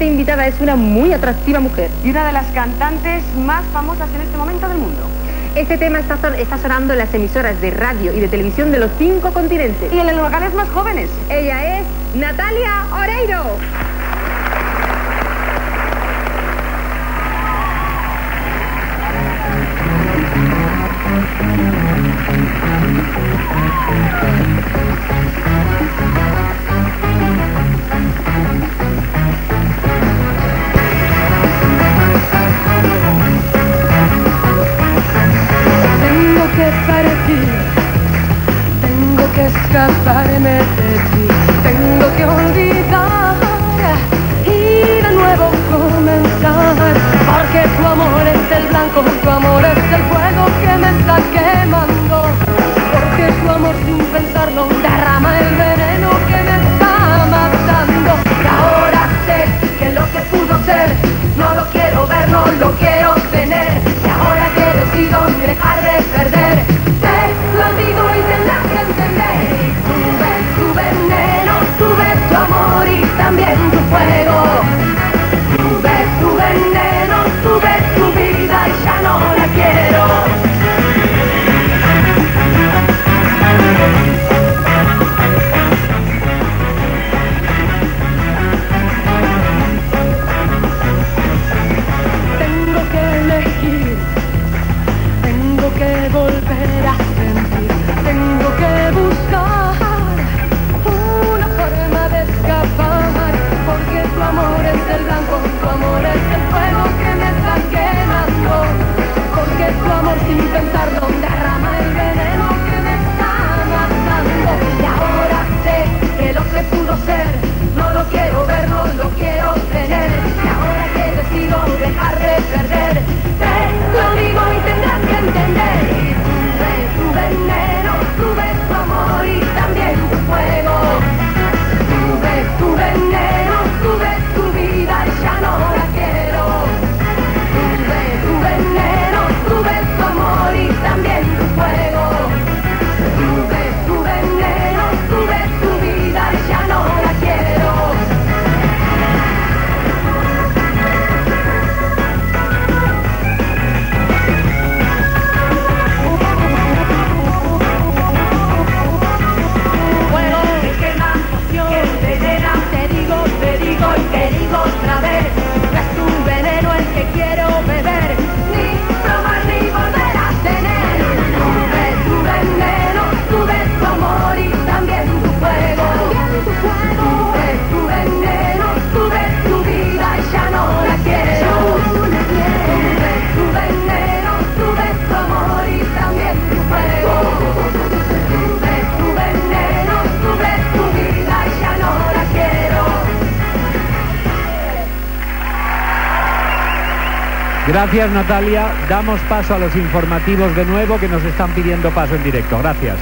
siguiente invitada es una muy atractiva mujer. Y una de las cantantes más famosas en este momento del mundo. Este tema está, sonando en las emisoras de radio y de televisión de los cinco continentes. Y en los lugares más jóvenes. Ella es Natalia Oreiro. Tengo que escaparme de ti. Tengo que olvidar y de nuevo comenzar. Porque tu amor es el blanco, tu amor es el fuego que me está quemando. Porque tu amor sin pensarlo 네. fuego que me están quemando, porque tu amor sin pensarlo Gracias Natalia. Damos paso a los informativos de nuevo que nos están pidiendo paso en directo. Gracias.